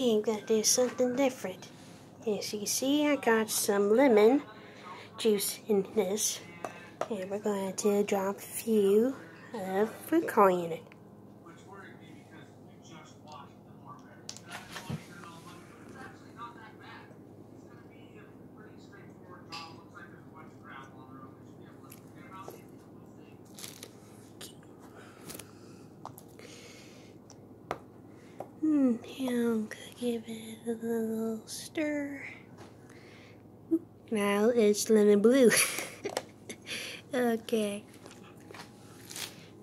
Okay, I'm gonna do something different. As you see, I got some lemon juice in this. And we're going to drop a few of fruit coloring in it. Now I'm gonna give it a little stir. Now it's lemon blue. okay.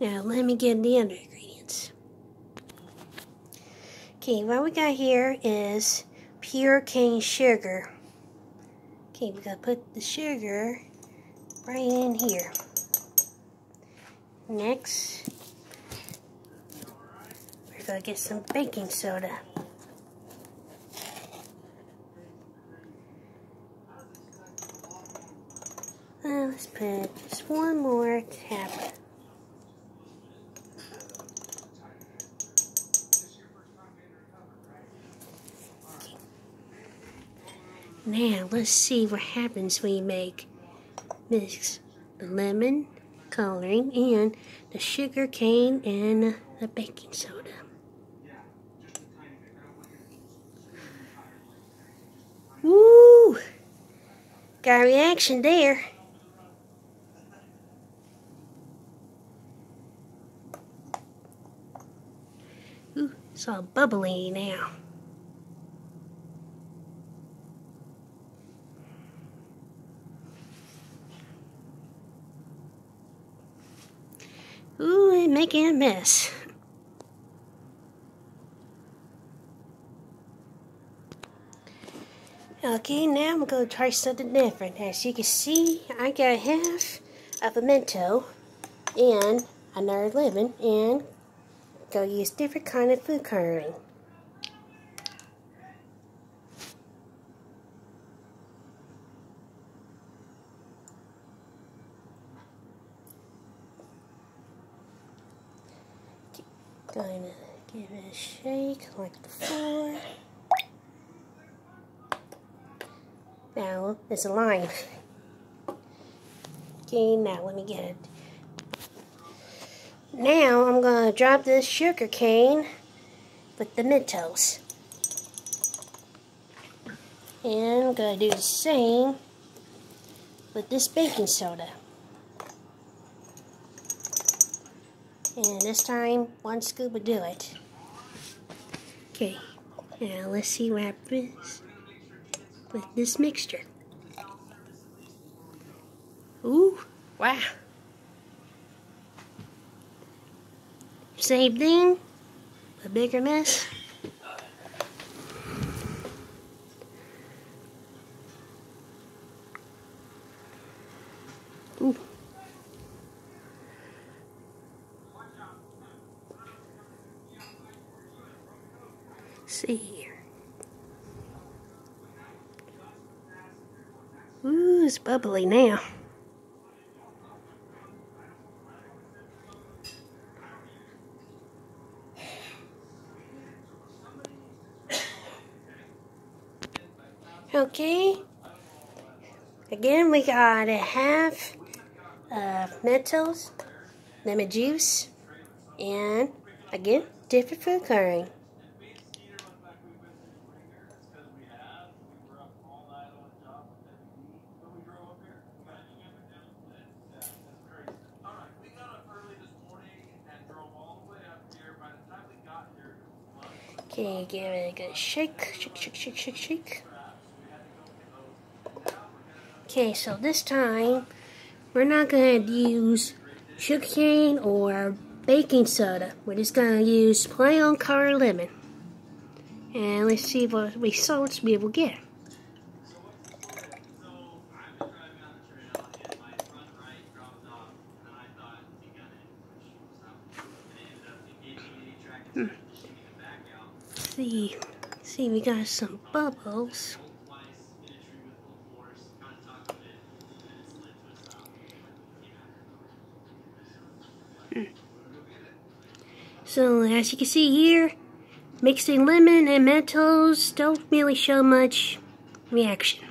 Now let me get the other ingredients. Okay, what we got here is pure cane sugar. Okay, we gotta put the sugar right in here. Next, gonna get some baking soda. Let's put just one more tablet. Now, let's see what happens when you make mix the lemon coloring and the sugar cane and the baking soda. Woo! Got a reaction there. Ooh, it's all bubbly now. Ooh, it's making a mess. Okay, now I'm going to try something different. As you can see, I got half a pimento and another lemon and go use different kind of food coloring. To give it a shake like before. Now, there's a line. Okay, now let me get it. Now, I'm going to drop this sugar cane with the Mentos. And I'm going to do the same with this baking soda. And this time, one scoop will do it. Okay, now let's see what happens with this mixture. Ooh, wow. Same thing, a bigger mess. Ooh. see It's bubbly now. Okay. Again, we got a half of Mentos, lemon juice, and again, different food coloring. Okay, give it a good shake, shake, shake, shake, shake, shake. Okay, so this time we're not going to use sugarcane or baking soda. We're just going to use plain old colored lemon. And let's see what results we will get. Hmm. See, see, we got some bubbles. Hmm. So as you can see here, Mixing lemon and Mentos don't really show much reaction.